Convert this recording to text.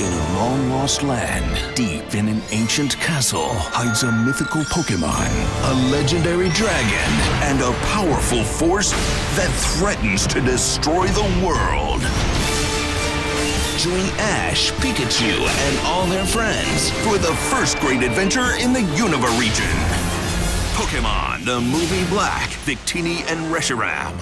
In a long lost land, deep in an ancient castle, hides a mythical Pokemon, a legendary dragon, and a powerful force that threatens to destroy the world. Join Ash, Pikachu, and all their friends for the first great adventure in the Unova region. Pokemon, the movie Black, Victini, and Reshiram.